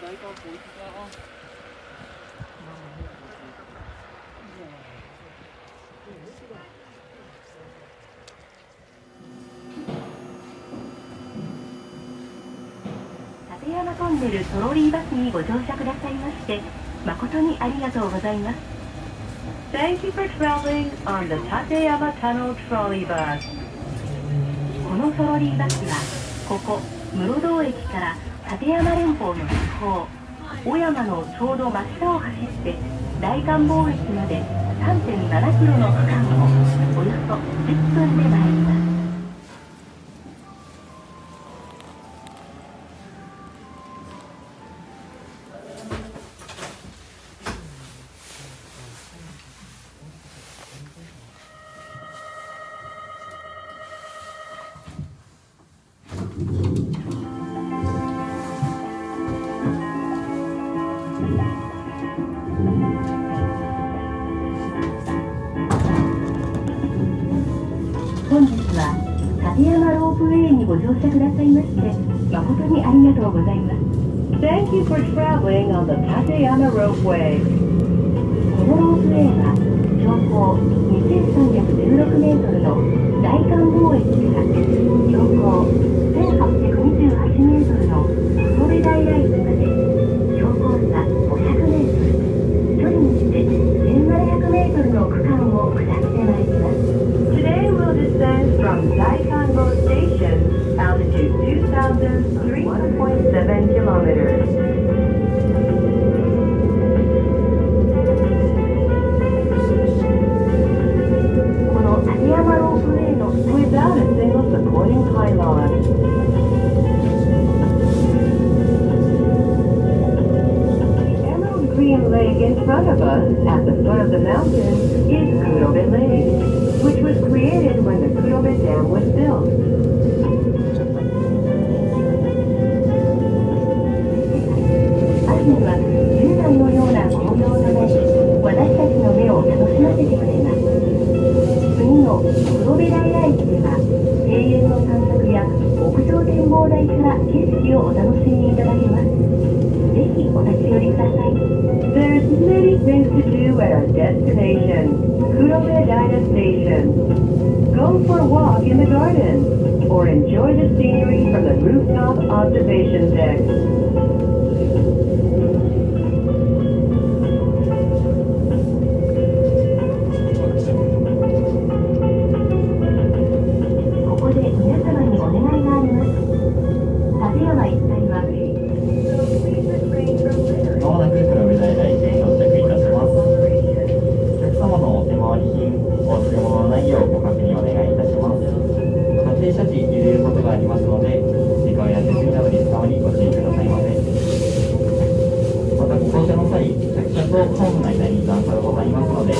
立山トンネルトロリーバスにご乗車くださいまして誠にありがとうございます Thank you for traveling on the Tateyama Tunnel Trolley Bus. このトロリーバスはここ室堂駅から立山連峰の地方小山のちょうど真下を走って大観望駅まで3.7キロの区間をおよそ10分で参ります。Thank you for traveling on the Tateyama Ropeway. このロープウェイは標高 For a walk in the garden, or enjoy the scenery from the rooftop observation deck. とホームの間に段差がございます。ので、お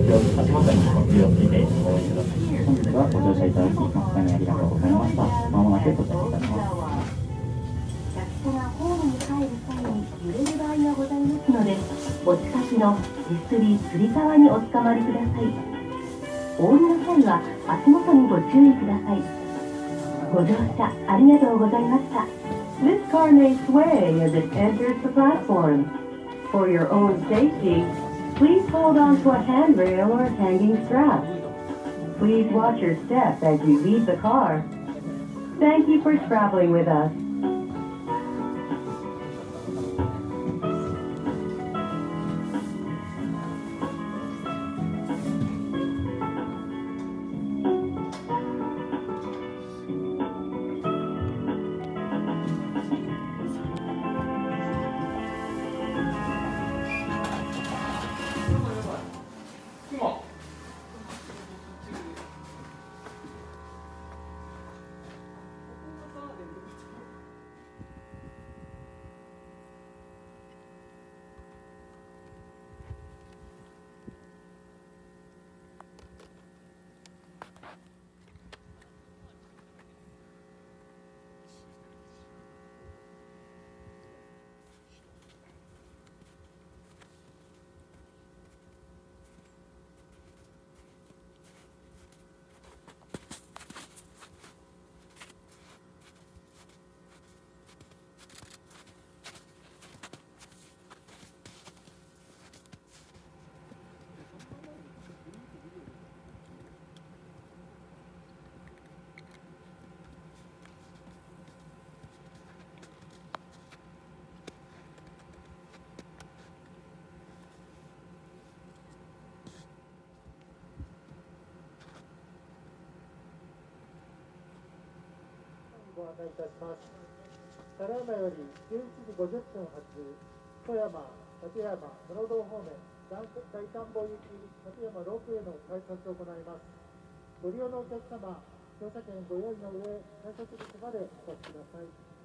気を足元にお気をつけてお降りください。本日はご乗車いただき、誠にありがとうございました。まもなく到着いたします。ございます。のでお近くの手す。りつり革におつかまりくださいお降りの際は足元にご注意くださいご乗車ありがとうございました This car may sway as it enters the platform. For your own safety, please hold on to a handrail or hanging strap. Please watch your step as you leave the car. Thank you for traveling with us.「ご案内いたします。ただいまより11時50分発富山立山室堂方面大田んぼ行き立山ロープウェイの改札を行います。ご利用のお客様乗車券ご用意の上改札口までお越しください。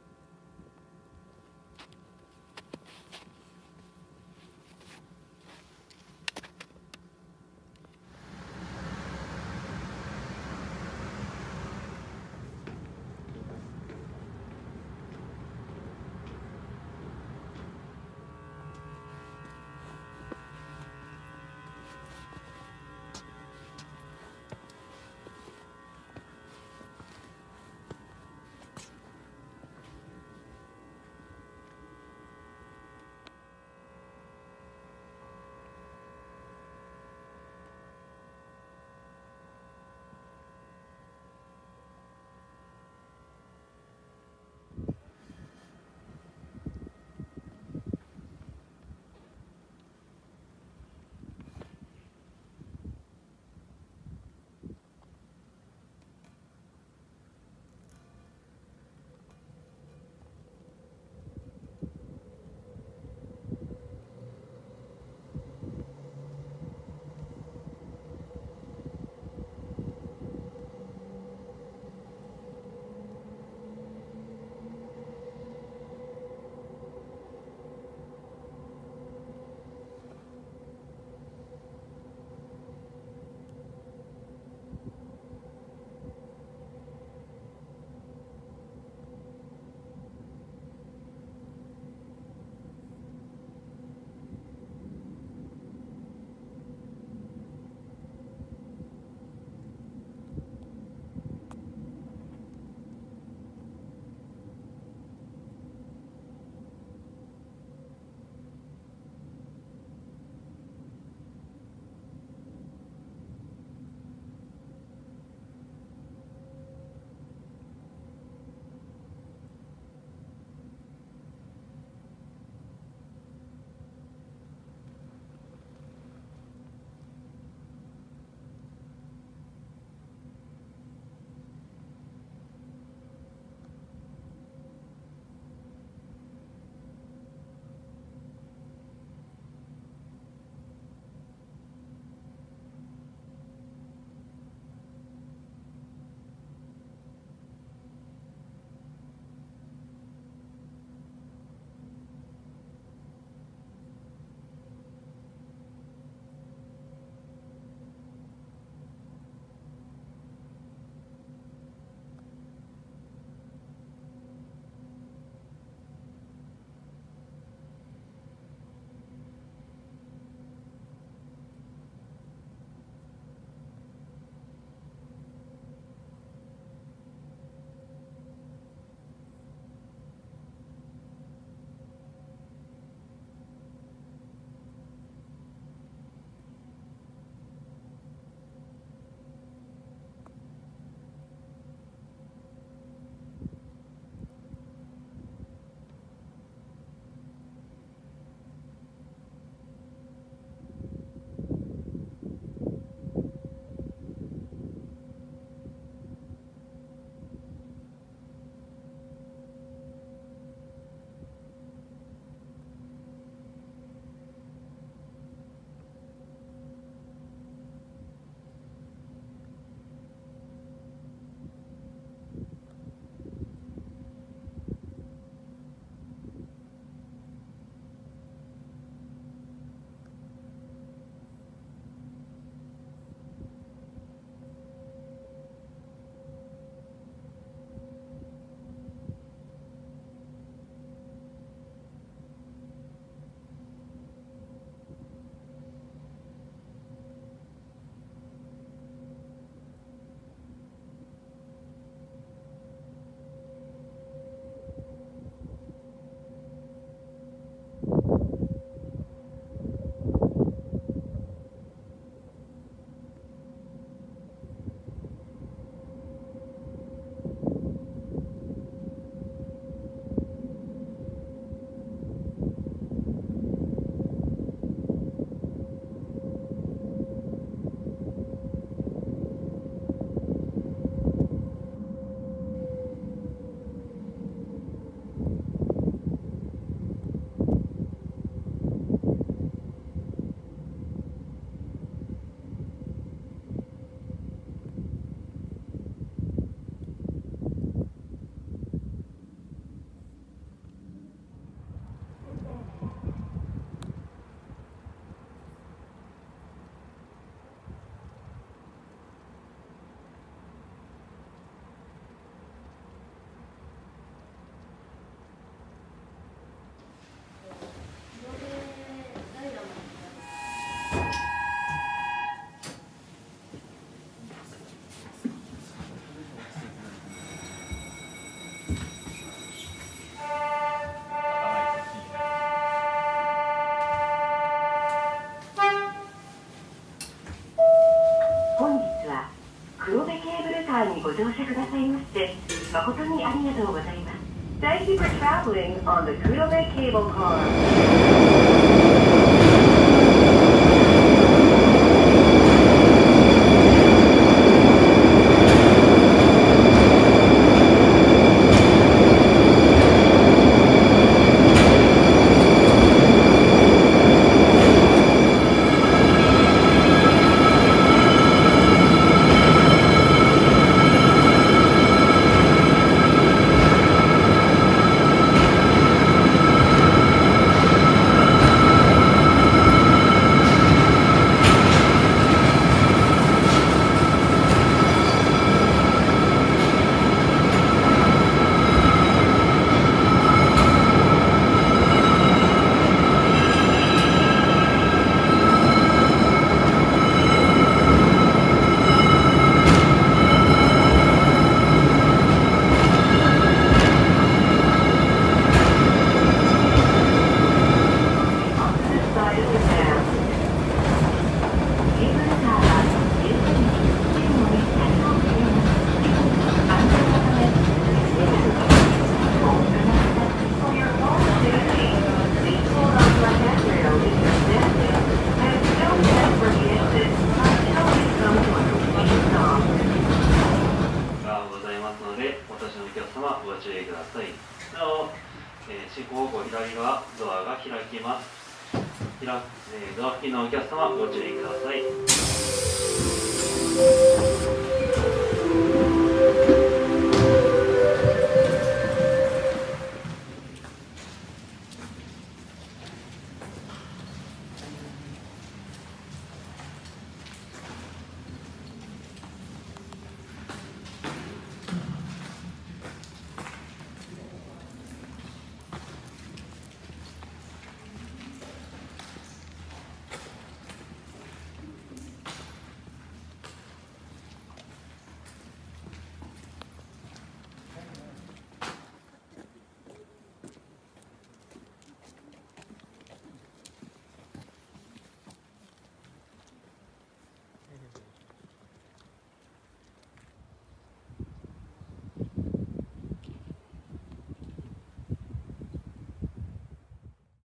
カーにご乗車くださいまして誠にありがとうございます Thank you for traveling on the Kudobe Cable Car